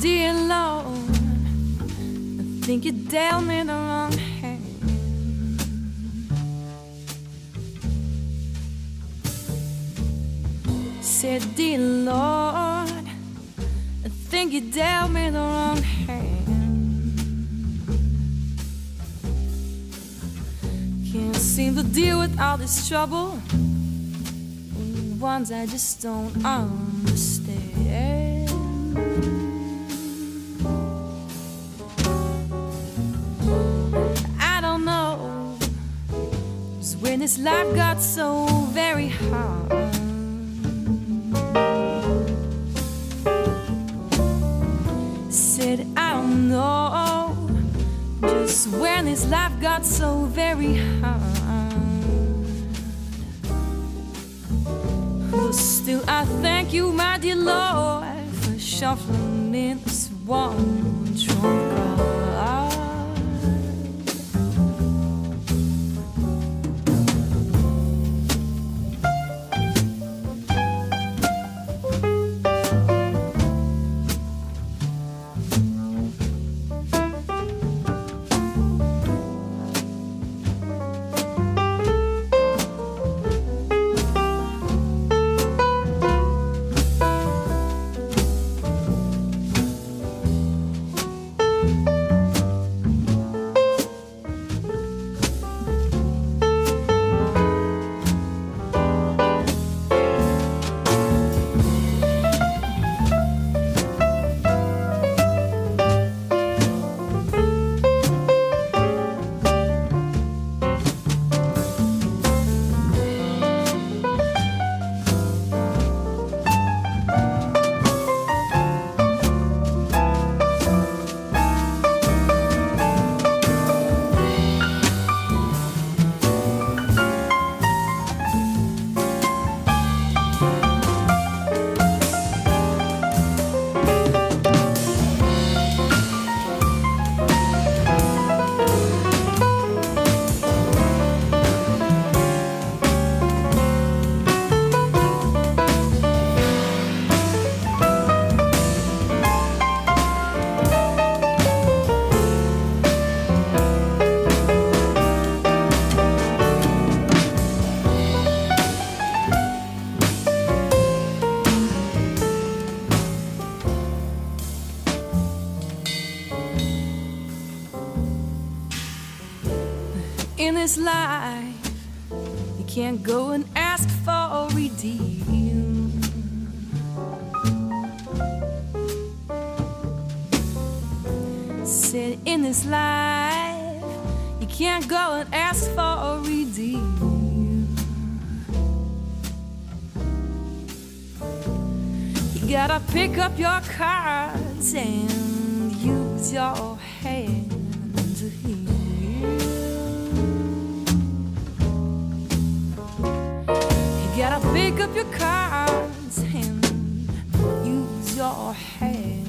Dear Lord, I think you dealt me the wrong hand. Said, Dear Lord, I think you dealt me the wrong hand. Can't seem to deal with all this trouble. Ones I just don't understand. Just when this life got so very hard. Said I don't know. Just when this life got so very hard. But still, I thank you, my dear Lord, for shuffling in this one trump this life. You can't go and ask for a redeem. Said in this life, you can't go and ask for a redeem. You gotta pick up your cards and use your hand to heal. Pick up your cards and use your hand